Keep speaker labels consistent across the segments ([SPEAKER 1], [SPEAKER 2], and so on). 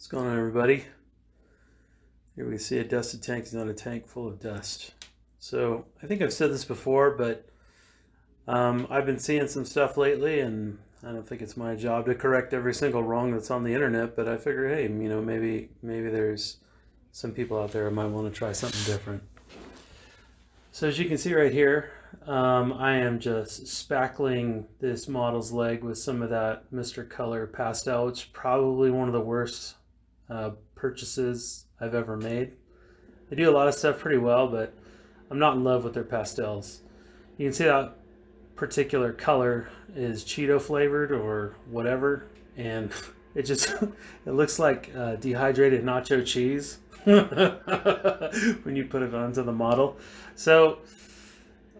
[SPEAKER 1] What's going on everybody? Here we see a dusted tank is not a tank full of dust. So I think I've said this before, but um, I've been seeing some stuff lately and I don't think it's my job to correct every single wrong that's on the internet, but I figure, hey, you know, maybe maybe there's some people out there who might want to try something different. So as you can see right here, um, I am just spackling this model's leg with some of that Mr. Color Pastel, which is probably one of the worst uh, purchases I've ever made. They do a lot of stuff pretty well, but I'm not in love with their pastels. You can see that particular color is Cheeto flavored or whatever, and it just it looks like uh, dehydrated nacho cheese when you put it onto the model. So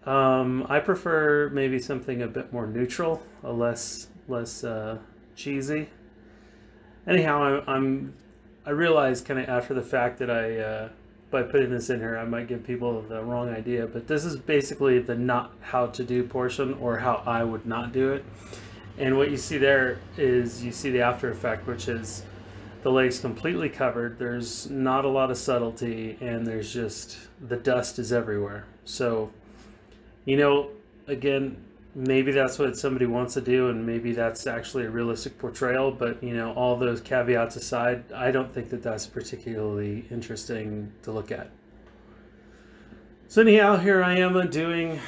[SPEAKER 1] um, I prefer maybe something a bit more neutral, a less less uh, cheesy. Anyhow, I, I'm I realized kind of after the fact that I, uh, by putting this in here, I might give people the wrong idea, but this is basically the not how to do portion or how I would not do it. And what you see there is you see the after effect, which is the leg's completely covered. There's not a lot of subtlety and there's just, the dust is everywhere. So, you know, again, maybe that's what somebody wants to do and maybe that's actually a realistic portrayal but you know all those caveats aside i don't think that that's particularly interesting to look at. So anyhow here i am doing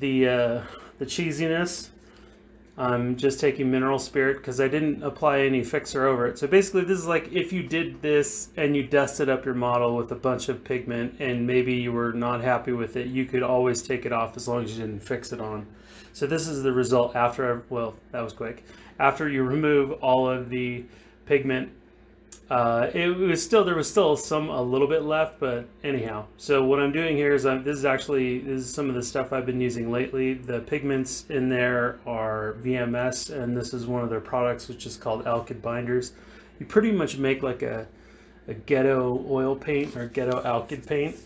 [SPEAKER 1] the uh, the cheesiness i'm just taking mineral spirit because i didn't apply any fixer over it so basically this is like if you did this and you dusted up your model with a bunch of pigment and maybe you were not happy with it you could always take it off as long as you didn't fix it on so this is the result after, well, that was quick. After you remove all of the pigment, uh, it was still, there was still some, a little bit left, but anyhow. So what I'm doing here is I'm, this is actually, this is some of the stuff I've been using lately. The pigments in there are VMS, and this is one of their products, which is called Alkyd Binders. You pretty much make like a, a ghetto oil paint or ghetto alkyd paint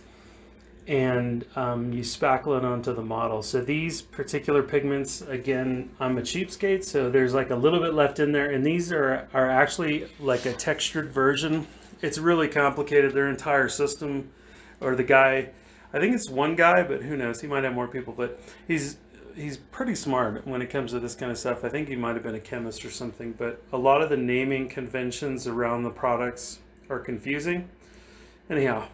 [SPEAKER 1] and um, you spackle it onto the model. So these particular pigments, again, I'm a cheapskate, so there's like a little bit left in there, and these are, are actually like a textured version. It's really complicated, their entire system, or the guy, I think it's one guy, but who knows, he might have more people, but he's he's pretty smart when it comes to this kind of stuff. I think he might have been a chemist or something, but a lot of the naming conventions around the products are confusing. Anyhow,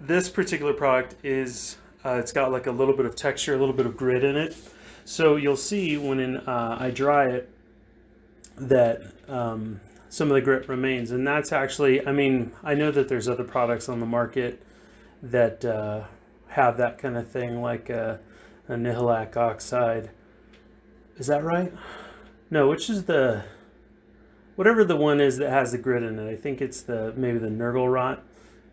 [SPEAKER 1] this particular product is, uh, it's got like a little bit of texture, a little bit of grit in it. So you'll see when in, uh, I dry it that um, some of the grit remains. And that's actually, I mean, I know that there's other products on the market that uh, have that kind of thing, like a, a Nihilakh oxide. Is that right? No, which is the, whatever the one is that has the grit in it. I think it's the, maybe the Nagelrot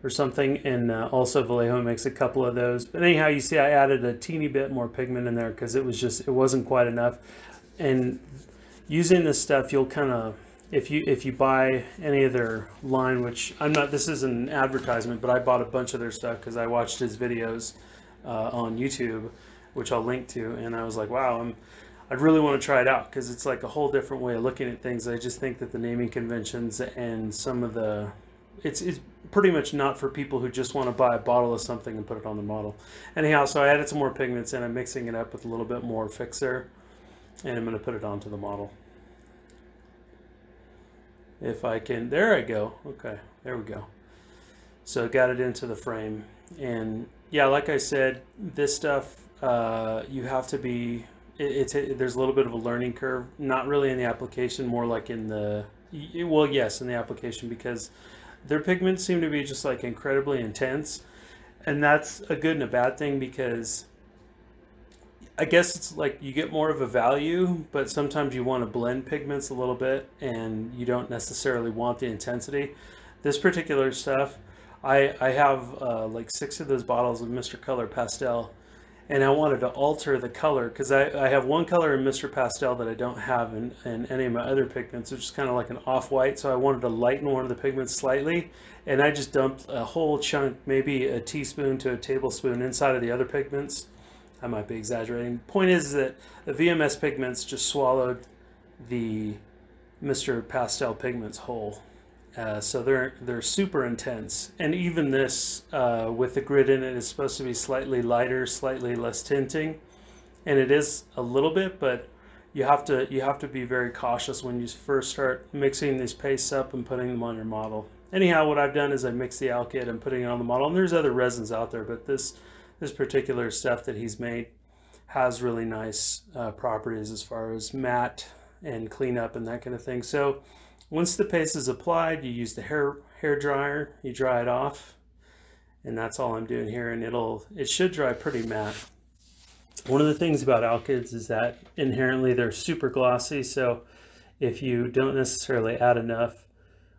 [SPEAKER 1] or something. And uh, also Vallejo makes a couple of those. But anyhow, you see I added a teeny bit more pigment in there because it was just, it wasn't quite enough. And using this stuff, you'll kind of, if you if you buy any of their line, which I'm not, this is an advertisement, but I bought a bunch of their stuff because I watched his videos uh, on YouTube, which I'll link to. And I was like, wow, I'm, I'd really want to try it out because it's like a whole different way of looking at things. I just think that the naming conventions and some of the it's, it's pretty much not for people who just want to buy a bottle of something and put it on the model. Anyhow, so I added some more pigments and I'm mixing it up with a little bit more fixer and I'm going to put it onto the model. If I can, there I go. Okay, there we go. So got it into the frame. And yeah, like I said, this stuff, uh, you have to be, it, it's, it, there's a little bit of a learning curve, not really in the application, more like in the, well, yes, in the application because their pigments seem to be just like incredibly intense. And that's a good and a bad thing because I guess it's like you get more of a value, but sometimes you want to blend pigments a little bit and you don't necessarily want the intensity. This particular stuff, I, I have uh, like six of those bottles of Mr. Color Pastel and I wanted to alter the color because I, I have one color in Mr. Pastel that I don't have in, in any of my other pigments, which is kind of like an off-white. So I wanted to lighten one of the pigments slightly. And I just dumped a whole chunk, maybe a teaspoon to a tablespoon inside of the other pigments. I might be exaggerating. Point is that the VMS pigments just swallowed the Mr. Pastel pigments whole. Uh, so they're they're super intense, and even this uh, with the grid in it is supposed to be slightly lighter, slightly less tinting, and it is a little bit, but you have to you have to be very cautious when you first start mixing these pastes up and putting them on your model. Anyhow, what I've done is I mix the alkyd and putting it on the model, and there's other resins out there, but this this particular stuff that he's made has really nice uh, properties as far as matte and cleanup and that kind of thing. So once the paste is applied, you use the hair hair dryer, you dry it off, and that's all I'm doing here. And it'll it should dry pretty matte. One of the things about alkyds is that inherently they're super glossy. So if you don't necessarily add enough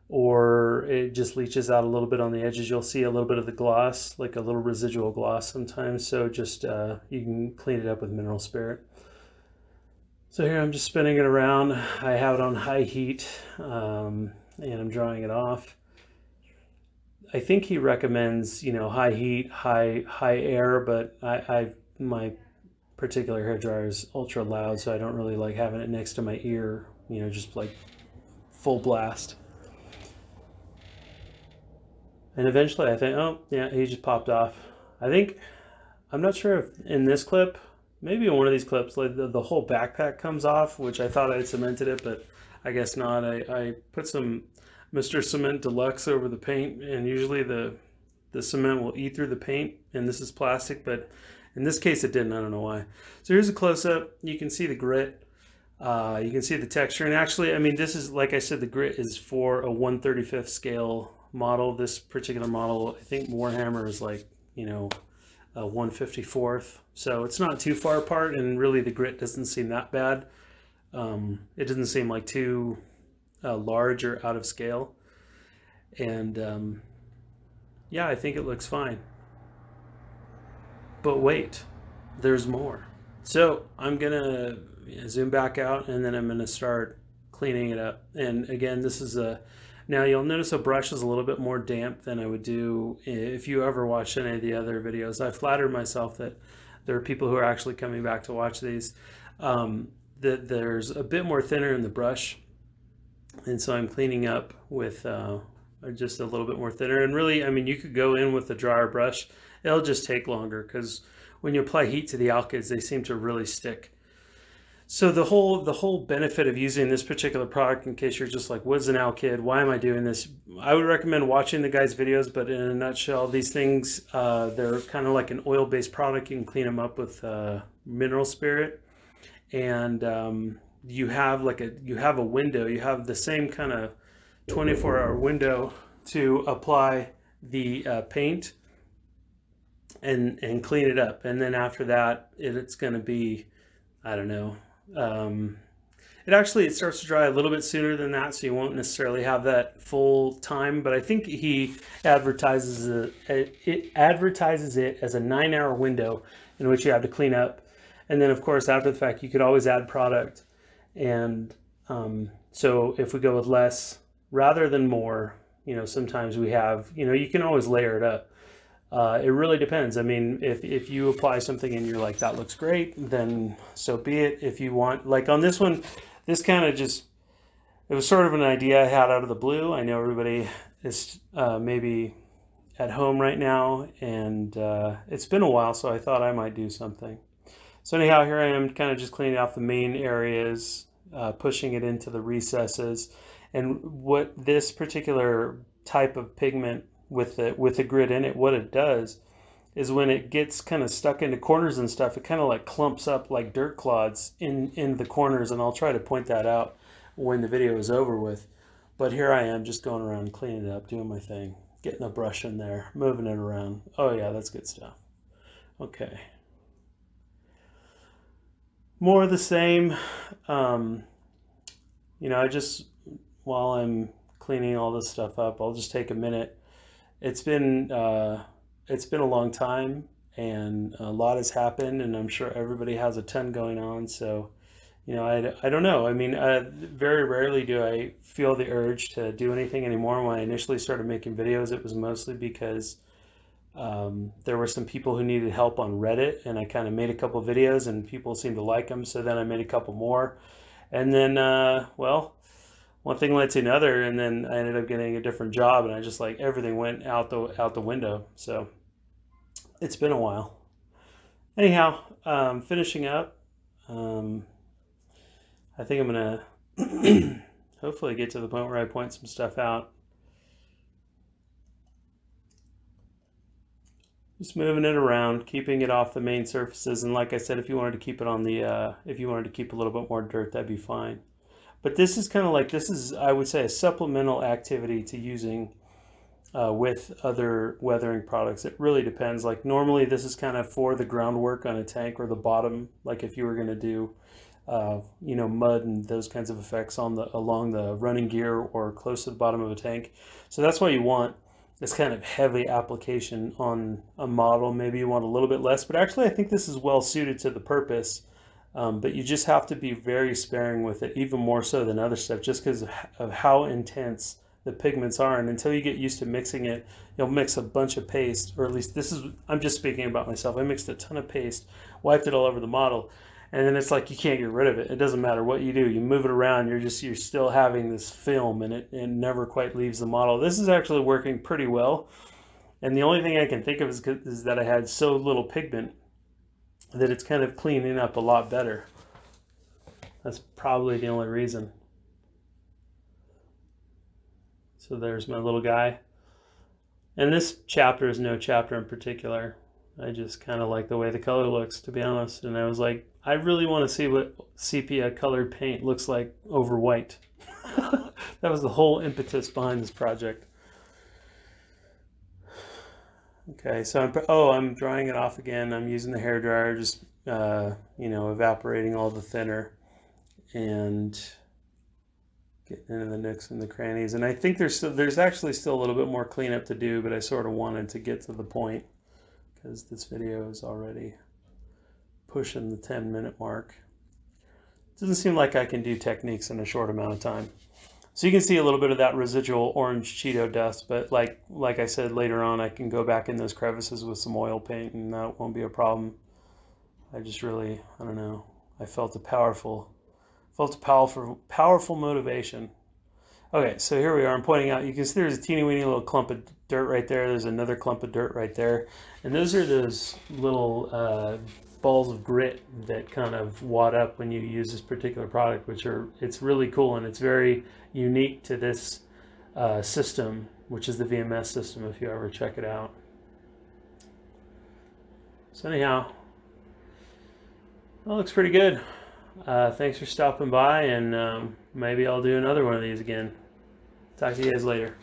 [SPEAKER 1] or it just leaches out a little bit on the edges, you'll see a little bit of the gloss, like a little residual gloss sometimes. So just uh, you can clean it up with mineral spirit. So here I'm just spinning it around. I have it on high heat um, and I'm drying it off. I think he recommends, you know, high heat, high high air, but I, I my particular hair dryer is ultra loud, so I don't really like having it next to my ear, you know, just like full blast. And eventually I think, oh, yeah, he just popped off. I think, I'm not sure if in this clip maybe in one of these clips, like the, the whole backpack comes off, which I thought I had cemented it, but I guess not. I, I put some Mr. Cement Deluxe over the paint, and usually the the cement will eat through the paint, and this is plastic, but in this case it didn't. I don't know why. So here's a close-up. You can see the grit. Uh, you can see the texture, and actually, I mean, this is, like I said, the grit is for a 135th scale model. This particular model, I think Warhammer is like, you know, a 154th. So it's not too far apart and really the grit doesn't seem that bad. Um, it doesn't seem like too uh, large or out of scale. And um, yeah, I think it looks fine. But wait, there's more. So I'm gonna zoom back out and then I'm gonna start cleaning it up. And again, this is a now you'll notice a brush is a little bit more damp than I would do if you ever watched any of the other videos. I flatter myself that there are people who are actually coming back to watch these. Um, that there's a bit more thinner in the brush and so I'm cleaning up with uh, just a little bit more thinner and really I mean you could go in with a drier brush it'll just take longer because when you apply heat to the alkyds they seem to really stick so the whole the whole benefit of using this particular product, in case you're just like, what's an alkyd? Why am I doing this? I would recommend watching the guy's videos, but in a nutshell, these things uh, they're kind of like an oil-based product. You can clean them up with uh, mineral spirit, and um, you have like a you have a window. You have the same kind of 24-hour window to apply the uh, paint and and clean it up, and then after that, it, it's going to be I don't know um, it actually it starts to dry a little bit sooner than that, so you won't necessarily have that full time. But I think he advertises it, it advertises it as a nine-hour window in which you have to clean up, and then of course after the fact you could always add product. And um, so if we go with less rather than more, you know, sometimes we have, you know, you can always layer it up. Uh, it really depends. I mean, if, if you apply something and you're like, that looks great, then so be it. If you want, like on this one, this kind of just, it was sort of an idea I had out of the blue. I know everybody is uh, maybe at home right now and uh, it's been a while, so I thought I might do something. So anyhow, here I am kind of just cleaning off the main areas, uh, pushing it into the recesses. And what this particular type of pigment with the with the grid in it, what it does is when it gets kind of stuck into corners and stuff, it kind of like clumps up like dirt clods in in the corners, and I'll try to point that out when the video is over with. But here I am just going around cleaning it up, doing my thing, getting a brush in there, moving it around. Oh yeah, that's good stuff. Okay. More of the same. Um, you know, I just, while I'm cleaning all this stuff up, I'll just take a minute it's been uh, it's been a long time and a lot has happened and i'm sure everybody has a ton going on so you know i, I don't know. I mean uh, very rarely do i feel the urge to do anything anymore. When i initially started making videos it was mostly because um, there were some people who needed help on reddit and i kind of made a couple videos and people seemed to like them so then i made a couple more. And then uh, well one thing led to another, and then I ended up getting a different job, and I just like everything went out the out the window. So it's been a while. Anyhow, um, finishing up. Um, I think I'm gonna hopefully get to the point where I point some stuff out. Just moving it around, keeping it off the main surfaces, and like I said, if you wanted to keep it on the, uh, if you wanted to keep a little bit more dirt, that'd be fine. But this is kind of like, this is, I would say, a supplemental activity to using uh, with other weathering products. It really depends. Like normally this is kind of for the groundwork on a tank or the bottom, like if you were going to do, uh, you know, mud and those kinds of effects on the along the running gear or close to the bottom of a tank. So that's why you want this kind of heavy application on a model. Maybe you want a little bit less, but actually I think this is well suited to the purpose. Um, but you just have to be very sparing with it, even more so than other stuff, just because of how intense the pigments are. And until you get used to mixing it, you'll mix a bunch of paste, or at least this is, I'm just speaking about myself. I mixed a ton of paste, wiped it all over the model, and then it's like you can't get rid of it. It doesn't matter what you do. You move it around, you're just, you're still having this film and it, it never quite leaves the model. This is actually working pretty well. And the only thing I can think of is, is that I had so little pigment that it's kind of cleaning up a lot better. That's probably the only reason. So there's my little guy. And this chapter is no chapter in particular. I just kind of like the way the color looks, to be honest. And I was like, I really want to see what sepia colored paint looks like over white. that was the whole impetus behind this project. Okay, so I'm, oh, I'm drying it off again. I'm using the hair dryer, just, uh, you know, evaporating all the thinner and getting into the nooks and the crannies. And I think there's still, there's actually still a little bit more cleanup to do, but I sort of wanted to get to the point because this video is already pushing the 10 minute mark. It doesn't seem like I can do techniques in a short amount of time. So you can see a little bit of that residual orange Cheeto dust, but like like I said later on, I can go back in those crevices with some oil paint and that won't be a problem. I just really, I don't know, I felt a powerful, felt a powerful, powerful motivation. Okay, so here we are. I'm pointing out, you can see there's a teeny weeny little clump of dirt right there. There's another clump of dirt right there. And those are those little uh, balls of grit that kind of wad up when you use this particular product, which are, it's really cool and it's very unique to this uh, system, which is the VMS system if you ever check it out. So anyhow, that looks pretty good. Uh, thanks for stopping by and um, maybe I'll do another one of these again. Talk to you guys later.